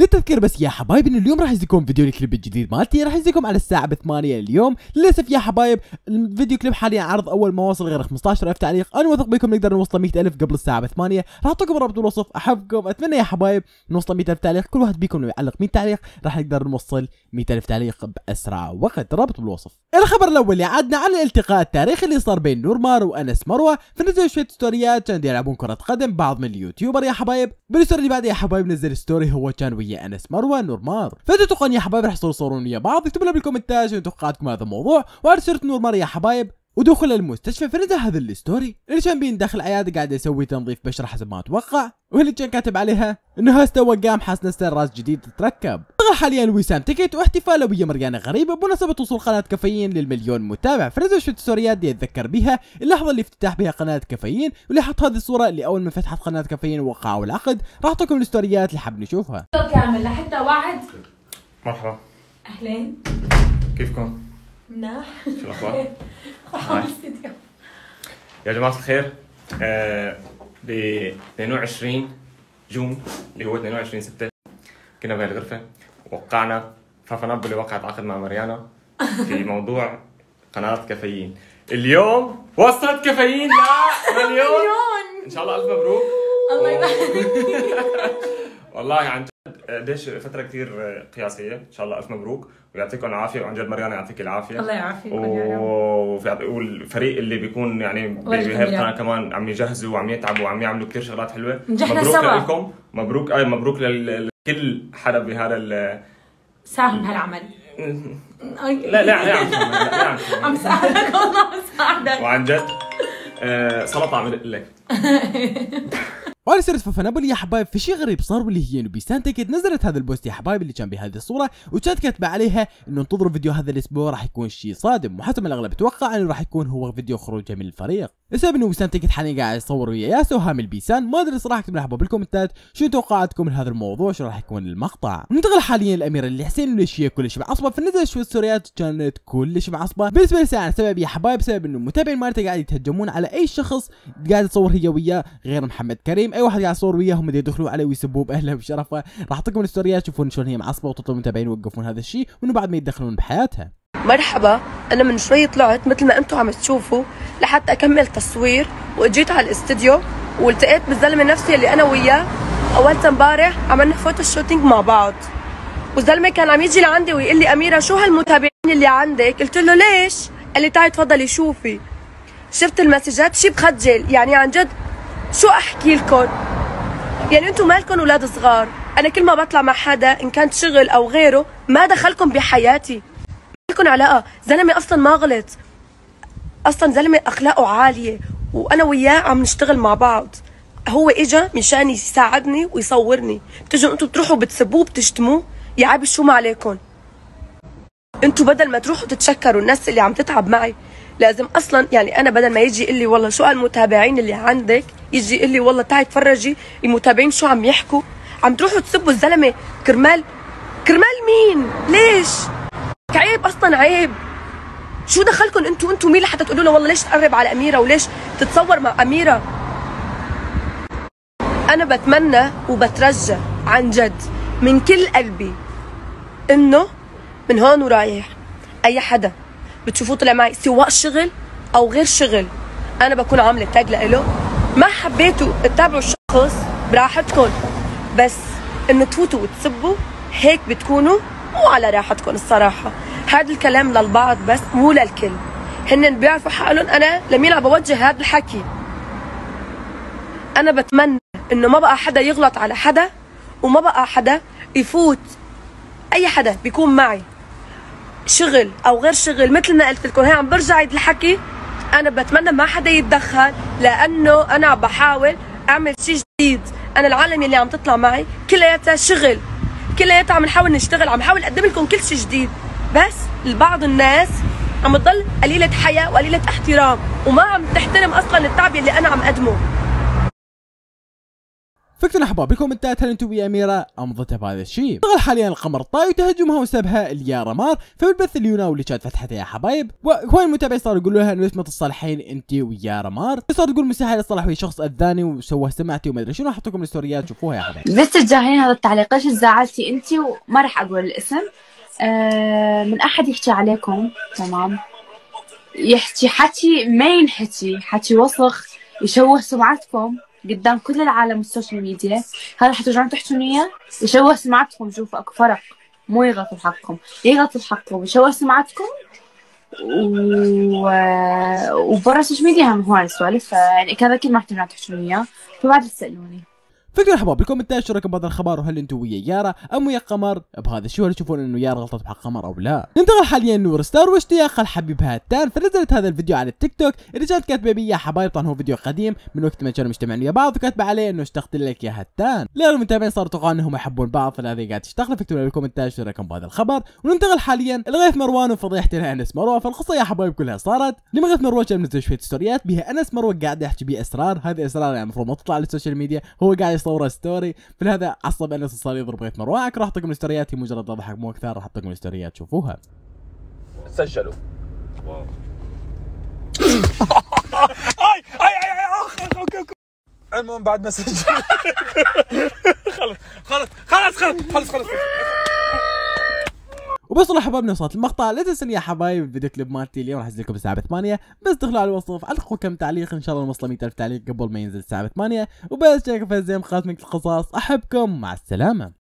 للتذكير بس يا حبايب ان اليوم راح يجيكم فيديو الكليب الجديد مالتي راح يجيكم على الساعة ب 8 اليوم. للأسف يا حبايب الفيديو كليب حاليا عرض أول ما وصل غير 15000 تعليق. أنا واثق بكم نقدر نوصل 100000 قبل الساعة ب 8 راح اعطيكم رابط بالوصف أحبكم. أتمنى يا حبايب نوصل 100000 تعليق. كل واحد بيكم يعلق 100 تعليق راح نقدر نوصل 100000 تعليق بأسرع وقت. الرابط بالوصف الخبر الأول اللي عدنا على الالتقاء التاريخي اللي صار بين نور مار وأنس مروة. فنزلوا شوية ستوريات كانوا يلعبون كرة قدم. بعض من ال YouTuber يا حبايب. بال story اللي بعده يا حبايب نزل story هو كان ويا أنس مروه نور مار. فتتوقعون يا حبايب يصيروا يصورون ويا بعض. اكتبوا لنا بالكومنتات شنو توقعاتكم هذا الموضوع. وعلى سيرة نور مار يا حبايب ودخل المستشفى فنزل هذا الستوري. اللي كان بين داخل عيادة قاعد يسوي تنظيف بشره حسب ما أتوقع. واللي كان كاتب عليها إنه هسه تو قام حاس نفسه راس جديد تتركب. اشتغل حاليا وسام تيكت واحتفاله ويا مريانة غريبة بمناسبة وصول قناة كافيين للمليون متابع. فنزل شوية ستوريات دي أتذكر بها اللحظة اللي افتتح بها قناة كافيين واللي حط هذه الصورة اللي أول ما فتحت قناة كافيين ووقعوا العقد. راح اعطيكم الستوريات اللي حاب نشوفها. كامل لحتى وعد مرحبا. أهلين. كيفكم؟ مناح شو الاخبار؟ يا جماعة الخير آه ب 22 جون اللي هو 22 6 كنا بهالغرفة وقعنا فافنابولي وقعت عقد مع مريانا في موضوع قناة كافيين. اليوم وصلت كافيين ل مليون. إن شاء الله ألف مبروك. الله يبارك. والله عن جد قديش فترة كثير قياسية. إن شاء الله ألف مبروك. ويعطيكم العافية. وعن جد مريانا يعطيك العافية. الله رب وفي- والفريق اللي بيكون يعني بهي. القناه كمان عم يجهزوا وعم يتعبوا وعم يعملوا كثير شغلات نجحنا مبروك سوا. لكم. مبروك أي مبروك لكل حدا بهذا ال ساهم بهالعمل. لا لا لا عم ساعدك والله عم ساعدك. وعن جد آه، سلطة عم بدق لك وعلى سيرة فافنابولي يا حبايب في شيء غريب صار واللي هي انه بيسان تيكت نزلت هذا ال post يا حبايب اللي كان بهذه الصورة وكانت كاتبة عليها إنه انتظروا فيديو هذا الأسبوع راح يكون شيء صادم. وحسب الأغلب أتوقع إنه راح يكون هو فيديو خروجه من الفريق. السبب إنه بيسان تيكت حاليا قاعد يصور ويا ياسو هامل بيسان ما أدري صراحة اكتبوا لنا حبايب بالكومنتات. شو توقعاتكم من هذا الموضوع؟ شو راح يكون المقطع؟ ننتقل حاليا للاميرة اللي حسين ليش هي كلش معصبة. فنزل شوية ستوريات كانت كلش معصبة. بالنسبة لساعة السبب يا حبايب سبب إنه المتابعين مالته قاعد يتهجمون على أي شخص قاعد تصور هي وياه غير محمد كريم. أي واحد قاعد يصور وياه هم يدخلوا عليه ويسبوه بأهله بشرفه. راح أعطيكم الستوريات تشوفون شلون هي معصبة وتطلب المتابعين يوقفون هذا الشيء وإنه بعد ما يتدخلون بحياتها. مرحبا أنا من شوي طلعت مثل ما أنتم عم تشوفوا لحتى أكمل تصوير وإجيت على الاستديو والتقيت بالزلمة نفسي اللي أنا وياه. أولت امبارح عملنا photo shooting مع بعض. والزلمة كان عم يجي لعندي ويقول لي أميرة شو هالمتابعين اللي عندك؟ قلت له ليش؟ قال لي تعي تفضلي شوفي. شفت المسجات شي بخجل يعني عن جد شو أحكي لكم؟ يعني أنتم مالكم أولاد صغار. أنا كل ما بطلع مع حدا إن كانت شغل أو غيره ما دخلكم بحياتي. لكم علاقة؟ زلمة أصلا ما غلط. أصلا زلمة أخلاقه عالية وأنا وياه عم نشتغل مع بعض. هو إجا مشان يساعدني ويصورني. بتجوا أنتم بتروحوا بتسبوه بتشتموه يا عيب شو ما عليكم أنتم بدل ما تروحوا تتشكروا الناس اللي عم تتعب معي لازم أصلا يعني أنا بدل ما يجي يقول لي والله شو المتابعين اللي عندك يجي يقول لي والله تعي تفرجي المتابعين شو عم يحكوا؟ عم تروحوا تسبوا الزلمة كرمال كرمال مين؟ ليش؟ عيب أصلا عيب. شو دخلكم أنتوا أنتوا مين لحتى تقولوا له والله ليش تقرب على أميرة وليش تتصور مع أميرة؟ أنا بتمنى وبترجى عن جد من كل قلبي إنه من هون ورايح أي حدا بتشوفوه طلع معي سواء شغل أو غير شغل. أنا بكون عاملة تاج لإله. ما حبيتوا تتابعوا الشخص براحتكم. بس إنه تفوتوا وتسبوا هيك بتكونوا مو على راحتكم الصراحة. هذا الكلام للبعض بس مو للكل. هن بيعرفوا حالهم. أنا لمين عم بوجه هذا الحكي. أنا بتمنى إنه ما بقى حدا يغلط على حدا وما بقى حدا يفوت أي حدا بيكون معي. شغل أو غير شغل مثل ما قلت لكم هي عم برجع عيد الحكي. أنا بتمنى ما حدا يتدخل لأنه أنا عم بحاول أعمل شيء جديد. أنا العالم اللي عم تطلع معي كلياتها شغل. كلياتها عم نحاول نشتغل عم نحاول أقدم لكم كل شيء جديد. بس البعض الناس عم تضل قليلة حياة وقليلة احترام وما عم تحترم أصلا التعب اللي أنا عم أقدمه. فكتنا احباب بالكومنتات هل أنتم ويا أميرة. امضتها بهذا الشيء. اشتغل حاليا القمر الطاي وتهجمها وسبها اليارا مار فبالبث اليونا واللي كانت فتحتها يا حبايب. وهواي المتابعين صاروا يقولوا لها أنه ليش ما تصالحين انت ويارا مار صار تقول مستحيل اصلح ويا شخص أذاني وسوى سمعتي وما أدري شنو. أحط لكم الستوريات شوفوها يا حبايب. بس تتجاهلين هذا التعليق. ليش زعلتي انت وما راح أقول الاسم. آه من أحد يحكي عليكم. تمام. يحكي حكي ما ينحكي. حكي وسخ يشوه سمعتكم. قدام كل العالم وال social media. هذا حترجعون تحكون اياه يشوه سمعتكم شوفوا أكو فرق. مو يغلط بحقكم يغلط بحقكم يشوه سمعتكم و... وبرا ال social media هم هواي سوالف فيعني كذا أكيد ما ترجعون تحكون اياه فبعد تسألوني. أحباب بالكومنتات رايكم بهذا الخبر وهل أنتم ويا يارا أم ويا قمر؟ بهذا الشيء وهل تشوفون إنه يارا غلطت بحق قمر أو لا. ننتقل حاليا نور ستار واشتياق لحبيبها هتان فنزلت هذا الفيديو على التيك توك. اللي كانت كاتبة بي يا حبايب طبعا هو فيديو قديم من وقت ما كانوا مجتمعين ويا بعض وكاتبة عليه إنه اشتقت لك يا هتان لأن المتابعين صاروا يتوقعون إنهم يحبون بعض فلهذا قاعد تشتغل فاكتبوا لي بالكومنتات رايكم بهذا الخبر. وننتقل حاليا لغيث مروان وفضيحه أنس مروه فالقصة يا حبايب كلها صارت. لما مروان كان منزل شوية ستوريات بها أنس مروه قاعد يحكي بيه اسرار هذه أسرار يعني المفروض ما تطلع على ال social media هو قاعد يصور story فلهذا عصب انس وصار يضرب غيث مروان راح أحط لكم الستوريات. هي مجرد ضحك مو أكثر. راح أحط لكم الستوريات. شوفوها. سجلوا. أي أي أي okay okay المهم بعد ما سجل خلص خلص خلص خلص خلص خلص وبس والله حبايبنا وصلت المقطع. لا تنسوا يا حبايب الفيديو كليب مالتي اليوم راح انزل لكم الساعة 8 بس دخلوا على الوصف علقوا كم تعليق إن شاء الله نوصل 100000 تعليق قبل ما ينزل الساعة 8 وبس شاركوا في الزين خاتمك القصص أحبكم مع السلامة.